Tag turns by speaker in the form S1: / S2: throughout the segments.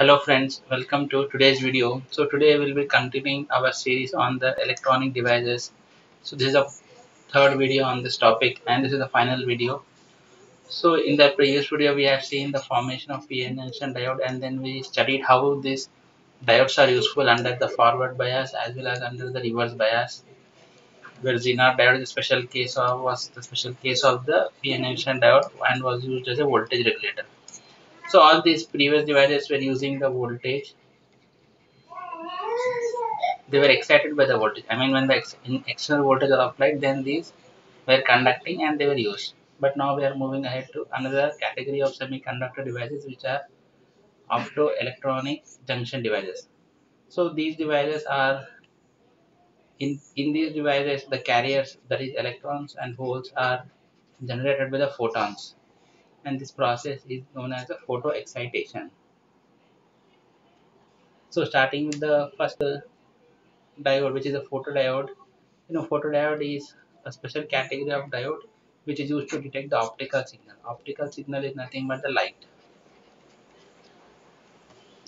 S1: Hello friends, welcome to today's video. So today we'll be continuing our series on the electronic devices. So this is the third video on this topic and this is the final video. So in the previous video we have seen the formation of PN junction diode and then we studied how these diodes are useful under the forward bias as well as under the reverse bias where Zener diode is a special case of was the special case of the PN junction diode and was used as a voltage regulator. So all these previous devices were using the voltage. They were excited by the voltage. I mean when the ex external voltage are applied then these were conducting and they were used. But now we are moving ahead to another category of semiconductor devices which are optoelectronic junction devices. So these devices are in, in these devices the carriers that is electrons and holes are generated by the photons and this process is known as a photo excitation. So starting with the first diode which is a photodiode. You know photodiode is a special category of diode which is used to detect the optical signal. Optical signal is nothing but the light.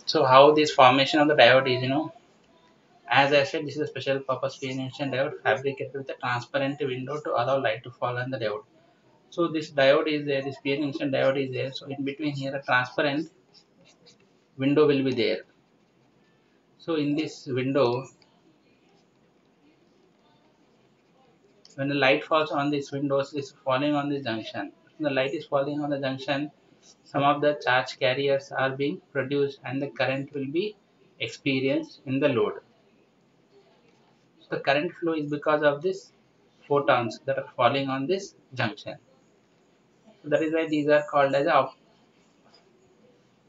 S1: So how this formation of the diode is you know as I said this is a special purpose junction diode fabricated with a transparent window to allow light to fall on the diode so this diode is there this PN junction diode is there. So in between here a transparent window will be there. So in this window when the light falls on this windows is falling on this junction. When the light is falling on the junction some of the charge carriers are being produced and the current will be experienced in the load. So the current flow is because of this photons that are falling on this junction so that is why these are called as op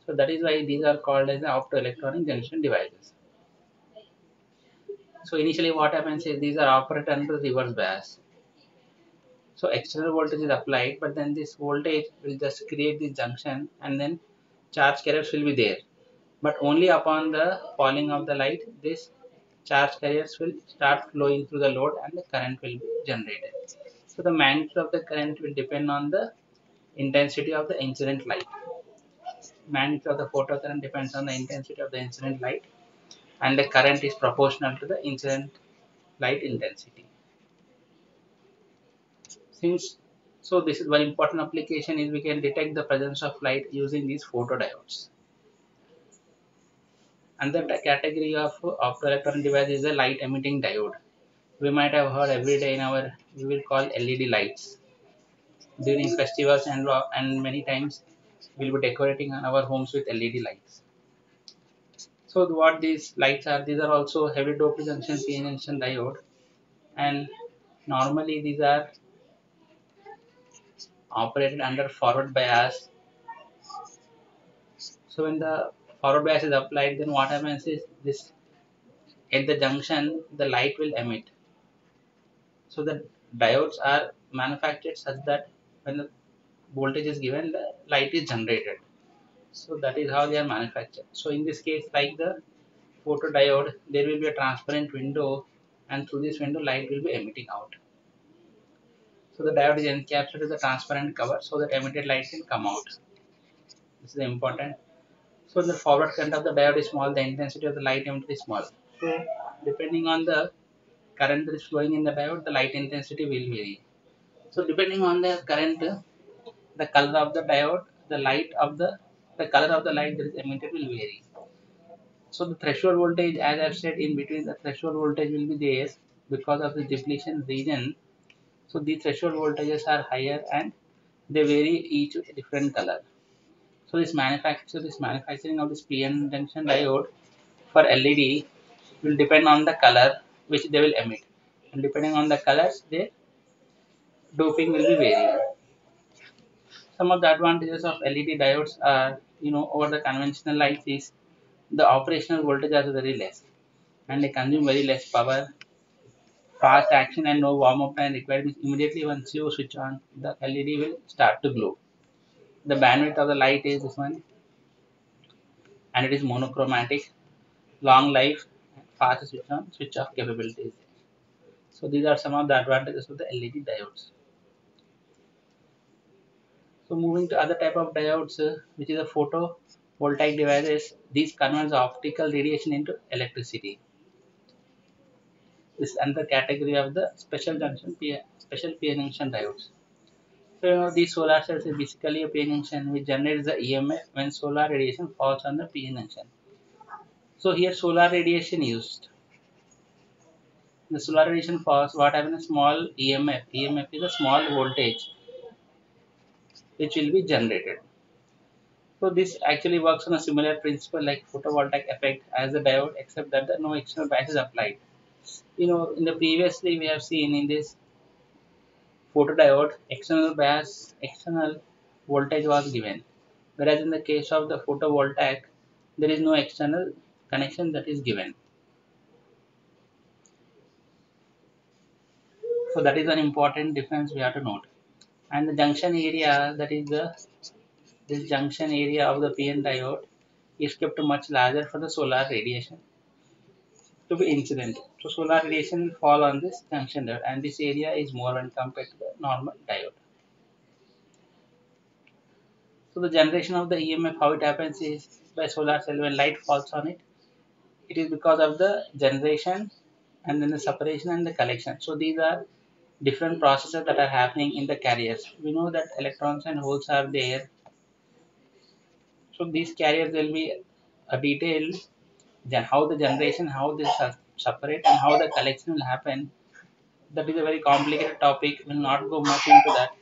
S1: so that is why these are called as optoelectronic junction devices. So initially what happens is these are operated under reverse bias. So external voltage is applied but then this voltage will just create this junction and then charge carriers will be there. But only upon the falling of the light this charge carriers will start flowing through the load and the current will be generated. So the magnitude of the current will depend on the intensity of the incident light. Magnitude of the photocurrent depends on the intensity of the incident light and the current is proportional to the incident light intensity. Since so this is one important application is we can detect the presence of light using these photodiodes. Another category of optoelectronic device is a light emitting diode. We might have heard every day in our we will call LED lights during festivals and and many times we'll be decorating our homes with LED lights. So what these lights are, these are also heavy doped junction PN junction diode and normally these are operated under forward bias. So when the forward bias is applied then what happens is this at the junction the light will emit. So the diodes are manufactured such that when the voltage is given the light is generated. So that is how they are manufactured. So in this case like the photodiode there will be a transparent window and through this window light will be emitting out. So the diode is encapsulated with a transparent cover so that emitted light can come out. This is important. So the forward current of the diode is small the intensity of the light emitted is small. So depending on the current that is flowing in the diode the light intensity will vary so depending on the current, the color of the diode, the light of the the color of the light that is emitted will vary. So the threshold voltage, as I've said, in between the threshold voltage will be there because of the depletion region. So the threshold voltages are higher and they vary each with different color. So this manufacture, this manufacturing of this PN junction diode for LED will depend on the color which they will emit, and depending on the colors, they doping will be varying. Some of the advantages of LED diodes are, you know, over the conventional lights is the operational voltage is very less and they consume very less power. Fast action and no warm up time required means immediately once you switch on, the LED will start to glow. The bandwidth of the light is this one and it is monochromatic, long life, fast switch on, switch off capabilities. So these are some of the advantages of the LED diodes. So moving to other type of diodes, uh, which is a photo voltaic devices, these converts optical radiation into electricity. This is another category of the special junction special PN junction diodes. So you know these solar cells is basically a PN junction which generates the EMF when solar radiation falls on the PN junction. So here solar radiation used. The solar radiation falls, what happens? Small EMF. EMF is a small voltage which will be generated. So this actually works on a similar principle like photovoltaic effect as a diode except that the no external bias is applied. You know in the previously we have seen in this photodiode external bias external voltage was given whereas in the case of the photovoltaic there is no external connection that is given. So that is an important difference we have to note. And the junction area that is the this junction area of the PN diode is kept much larger for the solar radiation to be incident. So solar radiation will fall on this junction diode and this area is more when compared to the normal diode. So the generation of the EMF, how it happens is by solar cell when light falls on it, it is because of the generation and then the separation and the collection. So these are different processes that are happening in the carriers. We know that electrons and holes are there. So these carriers will be uh, a detail then how the generation, how they separate and how the collection will happen. That is a very complicated topic. We Will not go much into that.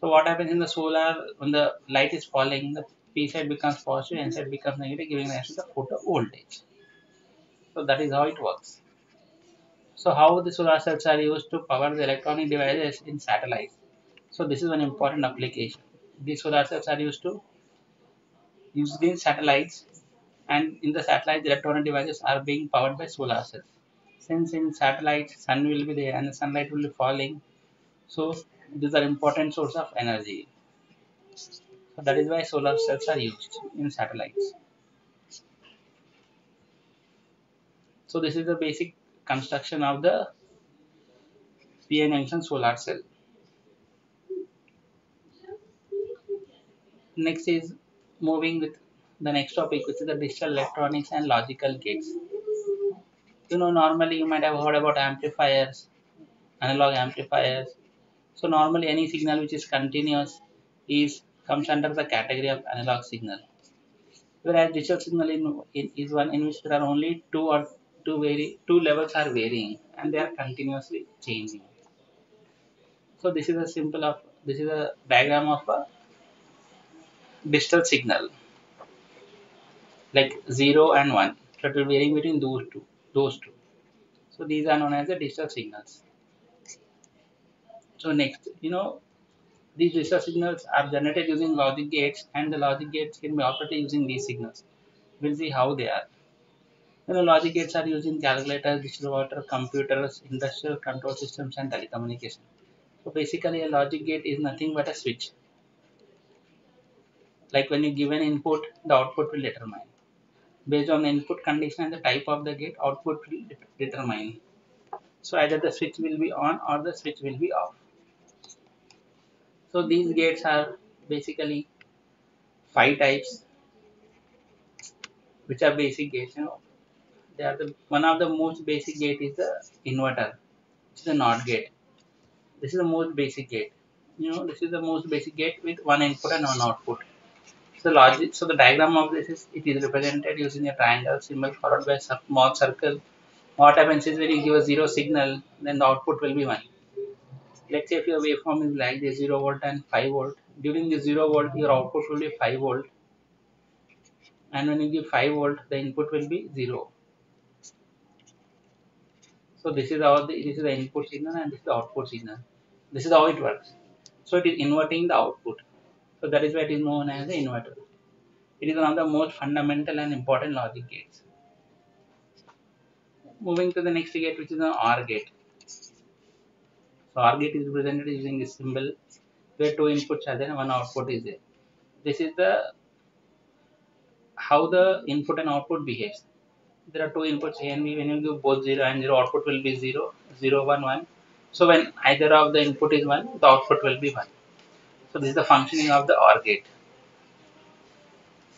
S1: So what happens in the solar when the light is falling, the P side becomes positive, N side becomes negative, giving rise to the photo voltage. So that is how it works. So how the solar cells are used to power the electronic devices in satellites. So this is an important application. These solar cells are used to use in satellites and in the satellite electronic devices are being powered by solar cells. Since in satellites sun will be there and the sunlight will be falling, so these are important source of energy. So that is why solar cells are used in satellites. So this is the basic construction of the PN junction solar cell. Next is moving with the next topic which is the digital electronics and logical gates. You know normally you might have heard about amplifiers, analog amplifiers. So normally any signal which is continuous is comes under the category of analog signal. Whereas digital signal in, in, is one in which there are only two or two vary two levels are varying and they are continuously changing. So this is a simple of this is a diagram of a digital signal like 0 and 1 so it will varying between those two those two. So these are known as the digital signals. So next you know these digital signals are generated using logic gates and the logic gates can be operated using these signals. We'll see how they are you logic gates are using calculators digital water computers industrial control systems and telecommunication. So basically a logic gate is nothing but a switch. Like when you give an input the output will determine. Based on the input condition and the type of the gate output will determine. So either the switch will be on or the switch will be off. So these gates are basically five types which are basic gates you know they are the one of the most basic gate is the inverter which is a NOT gate this is the most basic gate you know this is the most basic gate with one input and one output so logic, so the diagram of this is it is represented using a triangle symbol followed by a small circle. What happens is when you give a zero signal, then the output will be one. Let's say if your waveform is like this, zero volt and five volt. During the zero volt, your output will be five volt, and when you give five volt, the input will be zero. So this is how the, this is the input signal and this is the output signal. This is how it works. So it is inverting the output. So that is why it is known as the inverter. It is one of the most fundamental and important logic gates. Moving to the next gate which is the OR gate. So OR gate is represented using this symbol where two inputs are there and one output is there. This is the how the input and output behaves. There are two inputs A and B. When you give both 0 and 0, output will be 0, 0, 1, 1. So when either of the input is 1, the output will be 1. So this is the functioning of the OR gate.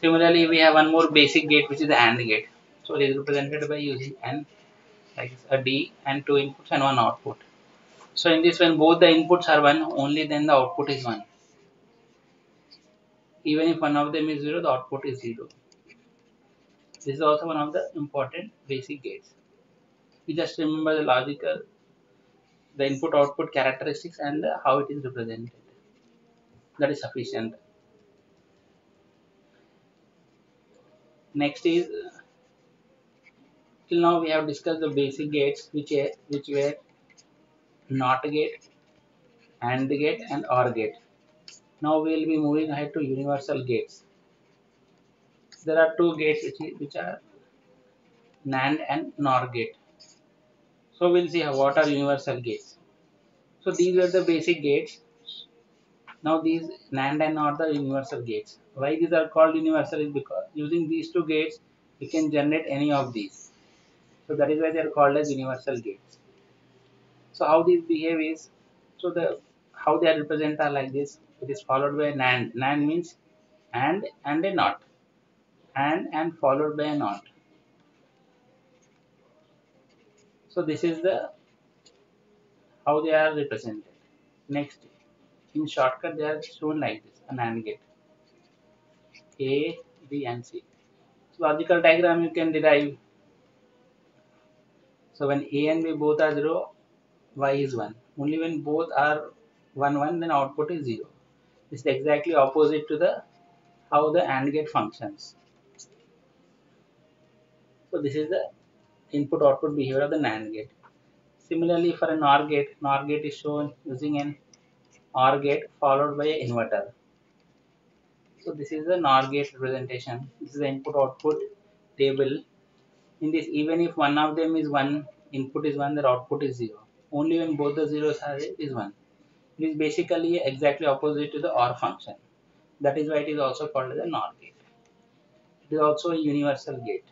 S1: Similarly, we have one more basic gate which is the AND gate. So it is represented by using AND like a D and two inputs and one output. So in this when both the inputs are 1 only then the output is 1. Even if one of them is 0 the output is 0. This is also one of the important basic gates. We just remember the logical, the input output characteristics and how it is represented. That is sufficient. Next is till now we have discussed the basic gates which are, which were NOT gate, AND gate and OR gate. Now we will be moving ahead to universal gates. There are two gates which, are NAND and NOR gate. So we'll see how, what are universal gates. So these are the basic gates. Now these NAND and NOR are universal gates. Why these are called universal is because using these two gates we can generate any of these. So that is why they are called as universal gates. So how these behave is, so the how they are represented are like this. It is followed by NAND. NAND means AND and a NOT. AND and followed by a NOT. So this is the how they are represented. Next, in shortcut they are shown like this, an AND gate. A, B and C. So logical diagram you can derive. So when A and B both are 0, y is 1. Only when both are 1 1 then output is 0. This is exactly opposite to the how the AND gate functions. So this is the input output behavior of the NAND gate. Similarly for an NOR gate, NOR gate is shown using an OR gate followed by an inverter. So this is the NOR gate representation. This is the input output table. In this even if one of them is 1, input is 1, their output is 0 only when both the zeros are is 1. It is basically exactly opposite to the OR function. That is why it is also called as a NOR gate. It is also a universal gate.